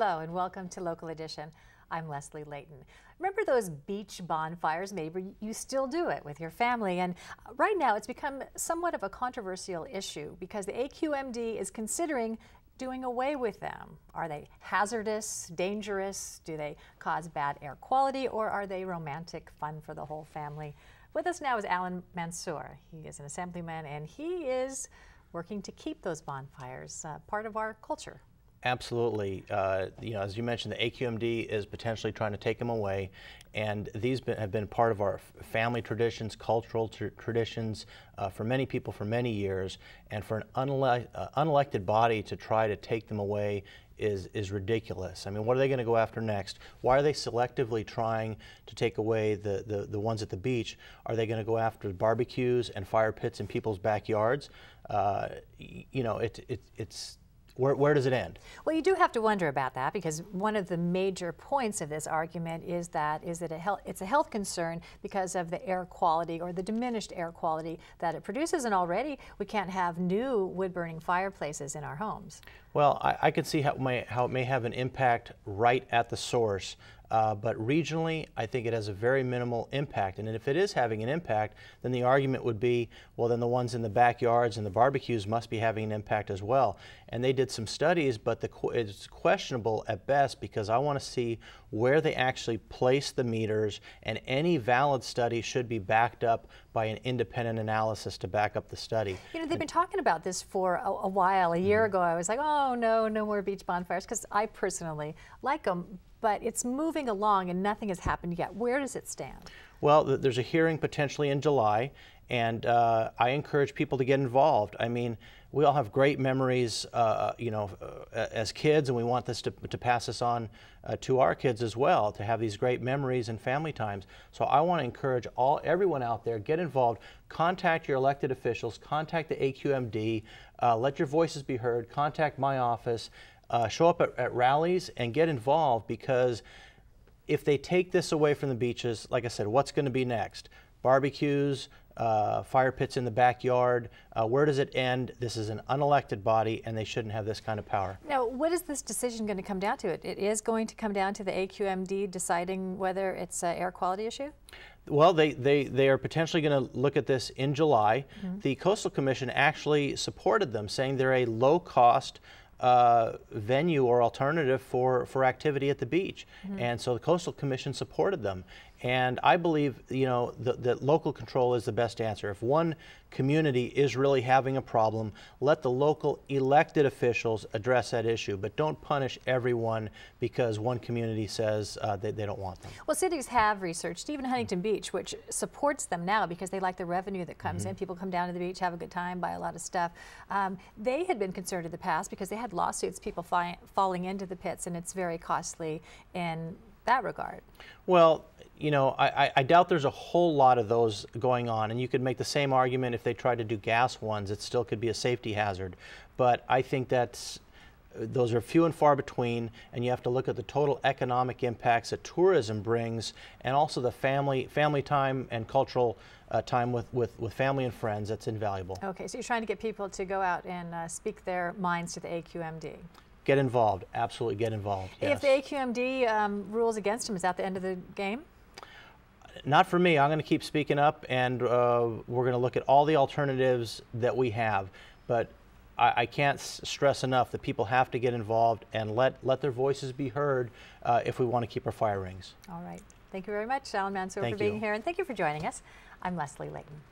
Hello and welcome to Local Edition. I'm Leslie Leyton. Remember those beach bonfires? Maybe you still do it with your family. And right now it's become somewhat of a controversial issue because the AQMD is considering doing away with them. Are they hazardous, dangerous? Do they cause bad air quality or are they romantic fun for the whole family? With us now is Allan Mansoor. He is an assemblyman and he is working to keep those bonfires uh, part of our culture. Absolutely. Uh, you know, as you mentioned, the AQMD is potentially trying to take them away, and these been, have been part of our family traditions, cultural tr traditions uh, for many people for many years. And for an uh, unelected body to try to take them away is is ridiculous. I mean, what are they going to go after next? Why are they selectively trying to take away the, the, the ones at the beach? Are they going to go after barbecues and fire pits in people's backyards? Uh, you know, it, it, it's where, where, does it end? Well, you do have to wonder about that because one of the major points of this argument is that is that a health, it's a health concern because of the air quality or the diminished air quality that it produces, and already we can't have new wood-burning fireplaces in our homes. Well, I, I can see how it, may, how it may have an impact right at the source uh, but regionally, I think it has a very minimal impact. And if it is having an impact, then the argument would be, well, then the ones in the backyards and the barbecues must be having an impact as well. And they did some studies, but the, it's questionable at best because I want to see where they actually place the meters, and any valid study should be backed up by an independent analysis to back up the study. You know, they've been talking about this for a, a while. A year mm -hmm. ago, I was like, oh, no, no more beach bonfires, because I personally like them, but it's moving along and nothing has happened yet. Where does it stand? Well, there's a hearing potentially in July, and uh, I encourage people to get involved. I mean, we all have great memories, uh, you know, uh, as kids, and we want this to, to pass this on uh, to our kids as well, to have these great memories and family times. So I want to encourage all everyone out there, get involved, contact your elected officials, contact the AQMD, uh, let your voices be heard, contact my office, uh, show up at, at rallies and get involved because if they take this away from the beaches, like I said, what's going to be next? Barbecues, uh, fire pits in the backyard. Uh, where does it end? This is an unelected body, and they shouldn't have this kind of power. Now, what is this decision going to come down to? It, it is going to come down to the AQMD deciding whether it's an air quality issue? Well, they, they, they are potentially going to look at this in July. Mm -hmm. The Coastal Commission actually supported them, saying they're a low cost uh, venue or alternative for, for activity at the beach. Mm -hmm. And so the Coastal Commission supported them. And I believe, you know, that local control is the best answer. If one community is really having a problem, let the local elected officials address that issue, but don't punish everyone because one community says uh, they, they, don't want them. Well, cities have researched, even Huntington Beach, which supports them now because they like the revenue that comes mm -hmm. in. People come down to the beach, have a good time, buy a lot of stuff. Um, they had been concerned in the past because they had lawsuits, people falling into the pits, and it's very costly in that regard. Well, you know, I, I, doubt there's a whole lot of those going on, and you could make the same argument if they tried to do gas ones. It still could be a safety hazard, but I think that's those are few and far between, and you have to look at the total economic impacts that tourism brings, and also the family family time and cultural uh, time with, with, with family and friends. That's invaluable. Okay, so you're trying to get people to go out and uh, speak their minds to the AQMD. Get involved. Absolutely get involved. Yes. If the AQMD um, rules against him, is that the end of the game? Not for me. I'm going to keep speaking up, and uh, we're going to look at all the alternatives that we have. But I, I, can't stress enough that people have to get involved and let, let their voices be heard uh, if we want to keep our fire rings. All right. Thank you very much, Allan Mansoor, for being you. here, and thank you for joining us. I'm Leslie Leyton.